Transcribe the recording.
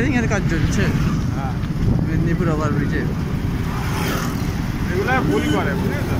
Repairing এর কাজ চলছে হ্যাঁ মেদিনীপুর ওভারব্রিজে এগুলা ভুল করে বুঝেছ?